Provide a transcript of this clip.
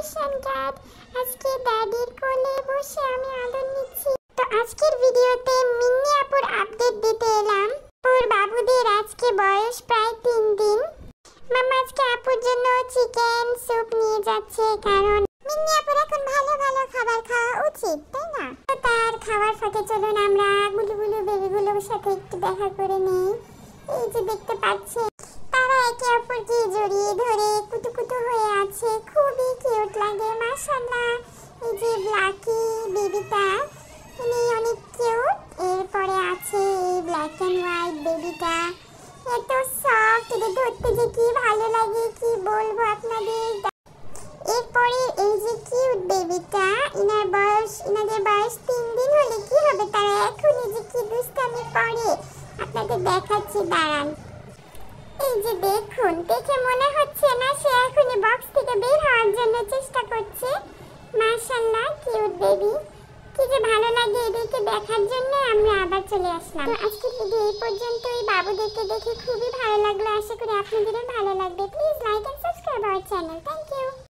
Persian আজকে ড্যাডির কোলে বসে আমি আদর নিচ্ছি। তো আজকের ভিডিওতে মিন্নি আপুর আপডেট দিতে এলাম। ওর বাবুদের আজকে বয়স প্রায় তিন দিন। মামা, আজকে আপুর জন্য চিকেন স্যুপ নিয়ে যাচ্ছে, কারণ মিন্নি আপুর এখন ভালো ভালো খাবার খাওয়া উচিত, তাই না? তো তার খাবার ফাঁকে চলুন আমরা গুলুগুলু বেবিগুলোর সাথে একটু দেখা করে নিই। এই যে দেখতে পাচ্ছেন, তারা একে অপরকে মাশাআল্লাহ এই যে ব্ল্যাকি বেবিটা ইনি অনেক কিউট এরপরে আছে এই ব্ল্যাক অ্যান্ড হোয়াইট বেবিটা এত সফট এদের ধরতে যে কি ভালো লাগে, কি বলব আপনাদের? এরপরে এই যে কিউট বেবিটা ইনার বয়স, ইনাদের বয়স তিন দিন হলে কি হবে? তারা এখনই যে কি দুষ্টামি করে? আপনাদের দেখাচ্ছি, দাঁড়ান। এই যে দেখুন, দেখে মনে হচ্ছে না সে এখনই করছে মাশাআল্লাহ, কিউট বেবি কি যে ভালো লাগে এদেরকে দেখার জন্য, আমরা আবার চলে আসলাম। তো ভিডিও এই পর্যন্তই। বাবুদেরকে দেখে খুবই ভালো লাগল। আশা করি আপনাদেরও ভালো লাগবে। Please like and subscribe our channel thank you